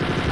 Bye.